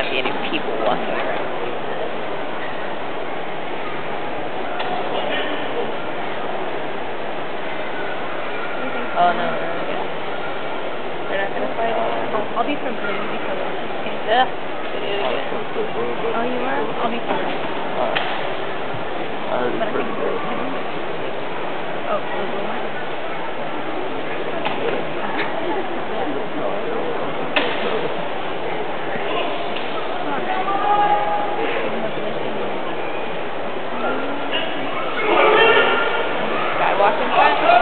not be any people walking around. Oh no, they're not gonna fight. I'll, I'll be from Peru. You be from Yeah. Oh, you are? I'll be I heard But I think Thank you.